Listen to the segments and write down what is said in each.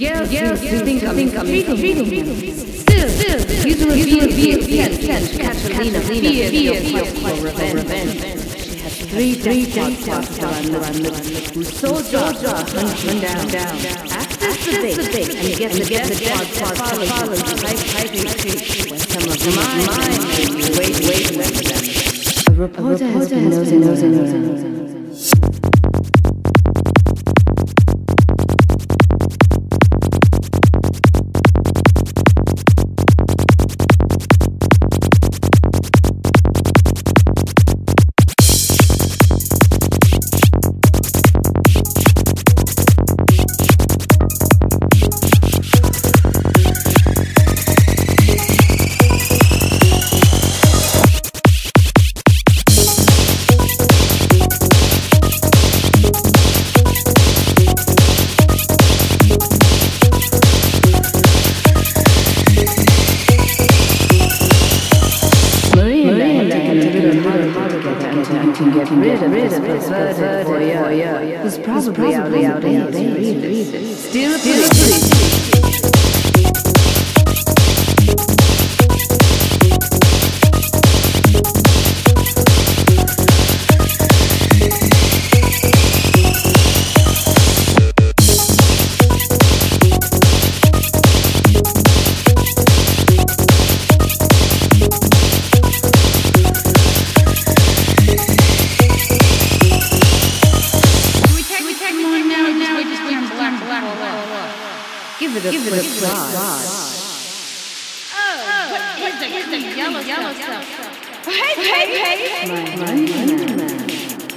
Yes, yes, think I'm, treating him. Still, still, these will be, be, be, catch, Catalina, fear, fear, fear, for revenge. Three, jackpots around the who sold Georgia, hunting down, down. After the debate, and get the get the jackpot follow the type, type, retreat. When some of mine, wait, wait for them. A reporter has been nosing, nosing, nosing. Get rid of rid of his bird for you. He's probably out in the Still a police. Give it a give it a shot. Oh, what is the, what's the yellow, yellow stuff? Hey, hey, hey!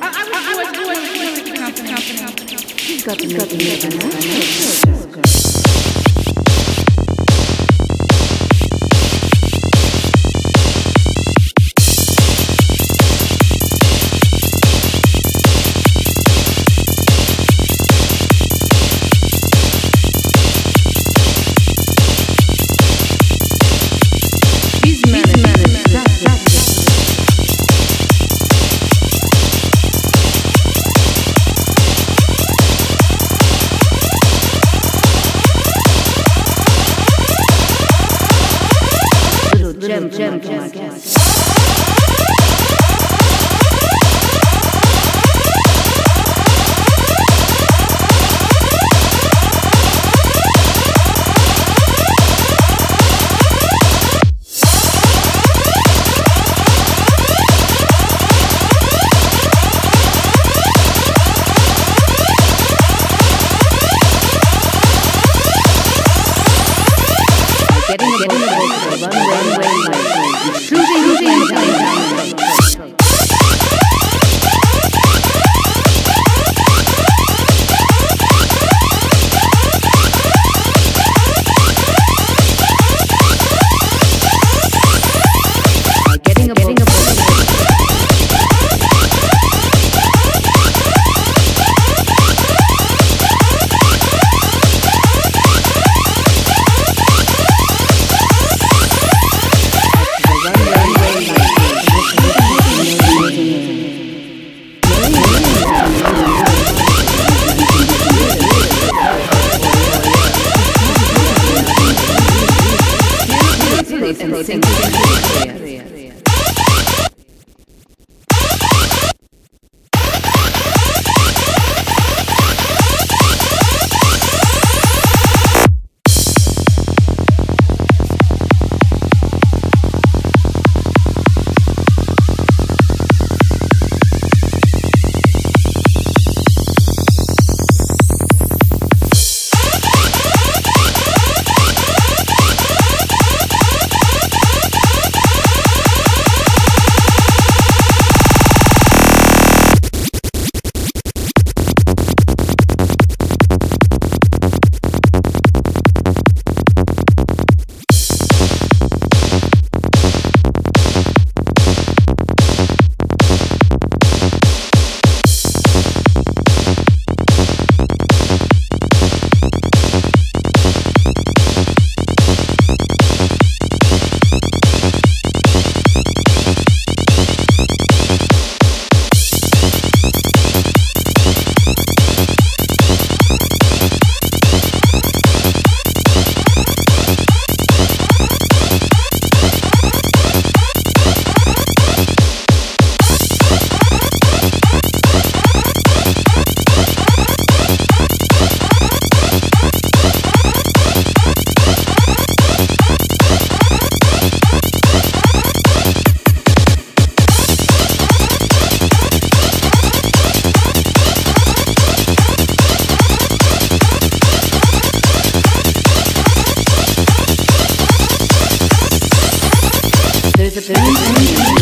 I, I was, I was, I was, with the company, company. She's got to make disability.